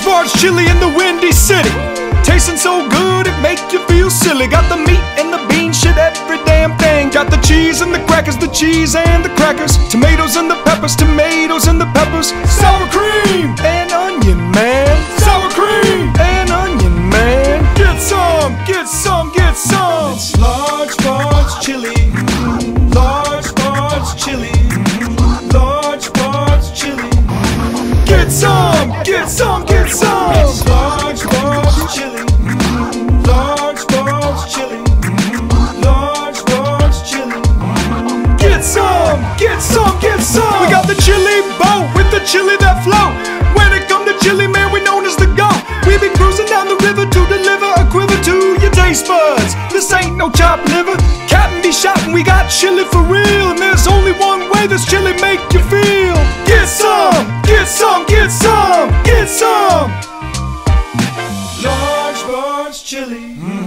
barge chili in the windy city. Tasting so good it make you feel silly. Got the meat and the bean, shit, every damn thing. Got the cheese and the crackers, the cheese and the crackers. Tomatoes and the peppers, tomatoes and the peppers. Sour cream and onion, man. Sour cream and onion, man. Get some, get some, get some. It's large barge chili. Get some, get some, get some. Large barge chili. Large barge chili. Large barge chili. Get some, get some, get some. We got the chili boat with the chili that float. When it come to chili, man, we known as the goat. We be cruising down the river to deliver a quiver to your taste buds. This ain't no chopped liver. Captain be shouting, we got chili for real. And there's only one way this chili make you feel. Get some, get some, get some,